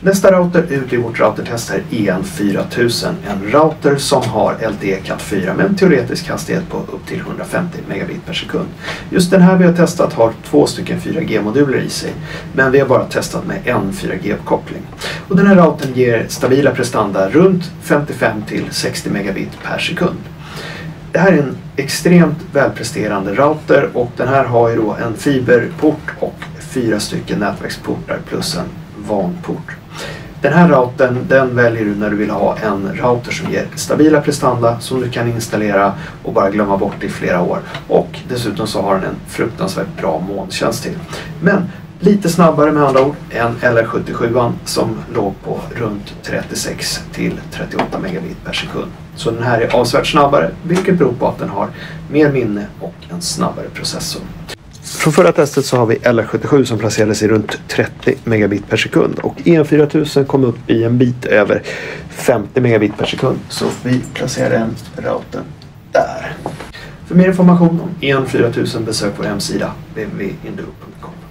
Nästa router ut i vårt routertest är EN4000. En router som har LTE Cat 4 med en teoretisk hastighet på upp till 150 megabit per sekund. Just den här vi har testat har två stycken 4G-moduler i sig. Men vi har bara testat med en 4G-uppkoppling. Och den här routern ger stabila prestanda runt 55 till 60 megabit per sekund. Det här är en extremt välpresterande router och den här har ju då en fiberport och fyra stycken nätverksportar plus en vanport. Den här routern den väljer du när du vill ha en router som ger stabila prestanda som du kan installera och bara glömma bort i flera år. Och dessutom så har den en fruktansvärt bra molntjänst till. Men lite snabbare med andra ord än LR77 som låg på runt 36 till 38 megabit per sekund. Så den här är avsevärt snabbare vilket beror på att den har mer minne och en snabbare processor. Från förra testet så har vi LR77 som placerades i runt 30 megabit per sekund och EN4000 kom upp i en bit över 50 megabit per sekund. Så vi placerar den routern där. För mer information om EN4000 besök vår hemsida www.induo.com.